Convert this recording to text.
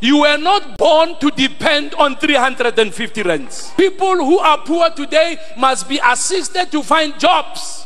You were not born to depend on 350 rands. People who are poor today must be assisted to find jobs.